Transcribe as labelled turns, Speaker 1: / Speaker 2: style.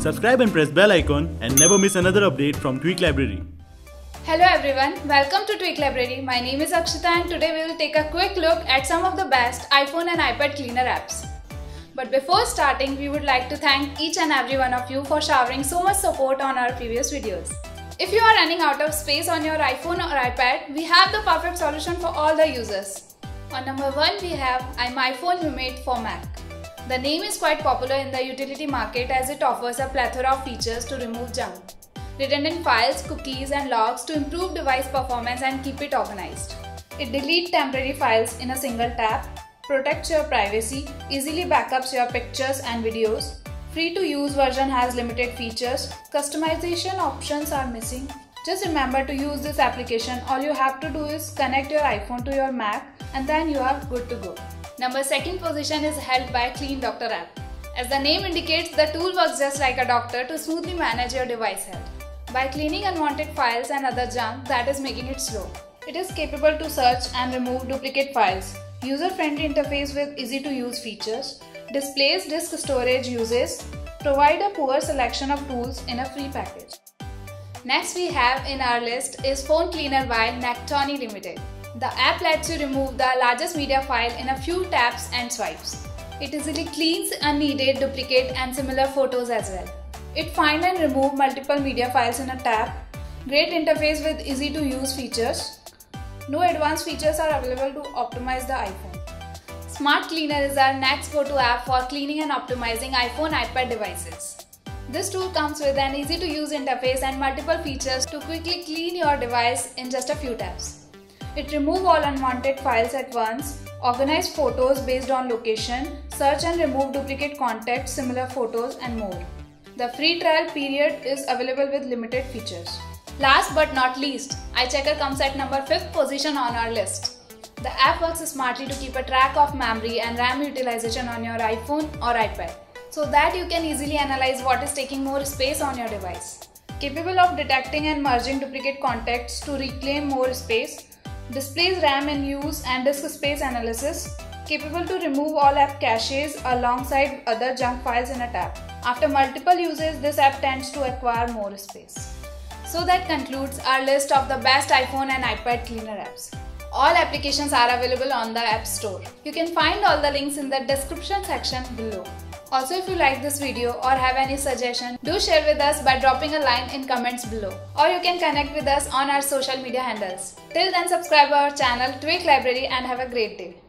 Speaker 1: Subscribe and press bell icon and never miss another update from Tweak Library.
Speaker 2: Hello everyone, welcome to Tweak Library. My name is Akshita and today we will take a quick look at some of the best iPhone and iPad cleaner apps. But before starting, we would like to thank each and every one of you for showering so much support on our previous videos. If you are running out of space on your iPhone or iPad, we have the perfect solution for all the users. On number 1 we have iMyFone Umate for Mac. The name is quite popular in the utility market as it offers a plethora of features to remove junk, redundant files, cookies and logs to improve device performance and keep it organized. It deletes temporary files in a single tap, protects your privacy, easily backups your pictures and videos. Free to use version has limited features, customization options are missing. Just remember to use this application, all you have to do is connect your iPhone to your Mac and then you are good to go. Number second position is held by Clean Doctor app. As the name indicates, the tool works just like a doctor to smoothly manage your device health. By cleaning unwanted files and other junk that is making it slow. It is capable to search and remove duplicate files, user-friendly interface with easy-to-use features, displays disk storage uses, provide a poor selection of tools in a free package. Next we have in our list is Phone Cleaner by Nektony Limited. The app lets you remove the largest media file in a few taps and swipes. It easily cleans unneeded, duplicate and similar photos as well. It find and remove multiple media files in a tap. Great interface with easy to use features. No advanced features are available to optimize the iPhone. Smart Cleaner is our next go-to app for cleaning and optimizing iPhone iPad devices. This tool comes with an easy to use interface and multiple features to quickly clean your device in just a few taps. It removes all unwanted files at once, organize photos based on location, search and remove duplicate contacts, similar photos and more. The free trial period is available with limited features. Last but not least, iChecker comes at number 5th position on our list. The app works smartly to keep a track of memory and RAM utilization on your iPhone or iPad so that you can easily analyze what is taking more space on your device. Capable of detecting and merging duplicate contacts to reclaim more space, displays RAM in use and disk space analysis, capable to remove all app caches alongside other junk files in a tap. After multiple uses, this app tends to acquire more space. So that concludes our list of the best iPhone and iPad cleaner apps. All applications are available on the App Store. You can find all the links in the description section below. Also if you like this video or have any suggestion, do share with us by dropping a line in comments below. Or you can connect with us on our social media handles. Till then subscribe our channel Tweak Library and have a great day.